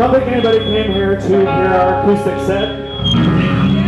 Don't think anybody came here to hear our acoustic set.